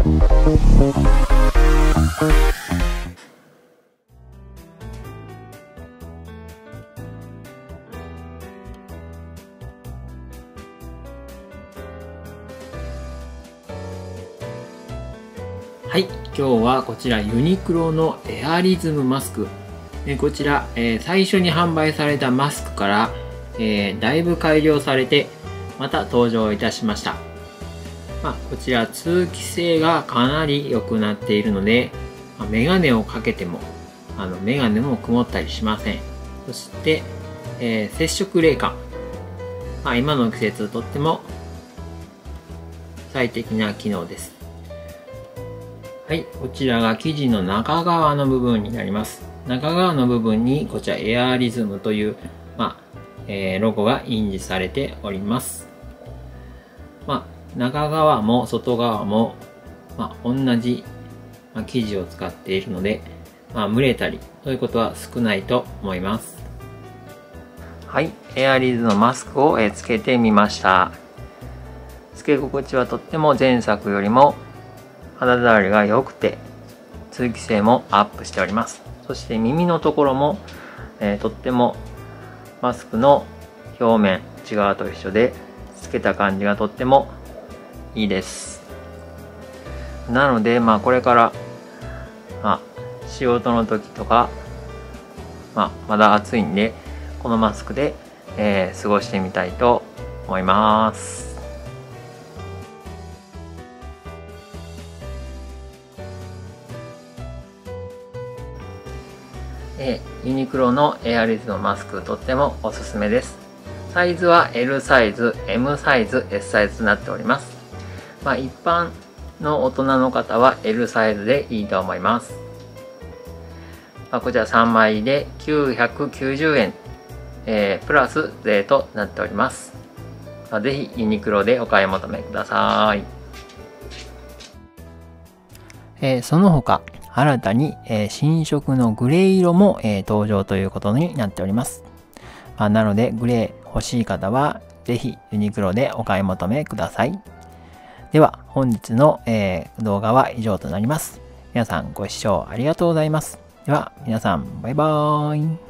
はい、今日はこちらユニクロのエアリズムマスク。えこちら、えー、最初に販売されたマスクから、えー、だいぶ改良されて、また登場いたしました。まあ、こちら通気性がかなり良くなっているので、まあ、メガネをかけても、あのメガネも曇ったりしません。そして、えー、接触冷感。まあ、今の季節とっても最適な機能です。はい、こちらが生地の中側の部分になります。中側の部分にこちらエアリズムという、まあ、えー、ロゴが印字されております。まあ、中側も外側も、まあ、同じ、ま、生地を使っているので、まあ、蒸れたりということは少ないと思います。はい、エアリーズのマスクを、つけてみました。つけ心地はとっても前作よりも肌触りが良くて通気性もアップしておりますそして耳のところも、えー、とってもマスクの表面内側と一緒でつけた感じがとってもいいですなのでまあこれからまあ仕事の時とかまあまだ暑いんでこのマスクで、えー、過ごしてみたいと思いますえユニクロのエアリズのマスクとってもおすすめです。サイズは L サイズ、M サイズ、S サイズとなっております。まあ、一般の大人の方は L サイズでいいと思います。まあ、こちら3枚で990円、えー、プラス税となっております。まあ、ぜひユニクロでお買い求めください。えー、その他、新たに、えー、新色のグレー色も、えー、登場ということになっております。まあ、なので、グレー欲しい方は、ぜひユニクロでお買い求めください。では、本日の、えー、動画は以上となります。皆さんご視聴ありがとうございます。では、皆さん、バイバーイ。